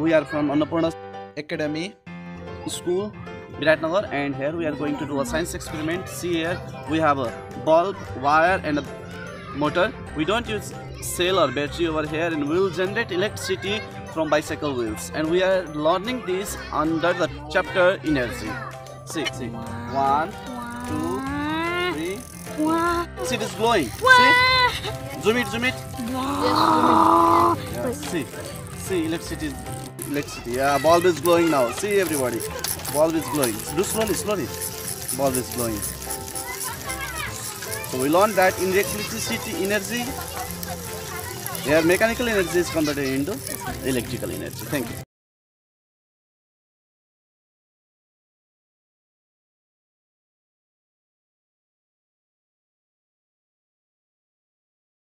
we are, from Annapurna Academy. School, Biratnagar, and here we are going to do a science experiment. See here, we have a bulb, wire, and a motor. We don't use cell or battery over here, and we will generate electricity from bicycle wheels. And we are learning this under the chapter energy. See, see, one, two, three. See, it is glowing. See, zoom it, zoom it. Yeah, see, see, electricity, electricity. Yeah, bulb is glowing now. See, everybody, bulb is glowing. Do slowly, slowly. Bulb is glowing. So we learned that in electricity energy, here mechanical energy is converted into electrical energy. Thank you.